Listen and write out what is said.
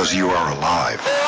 because you are alive.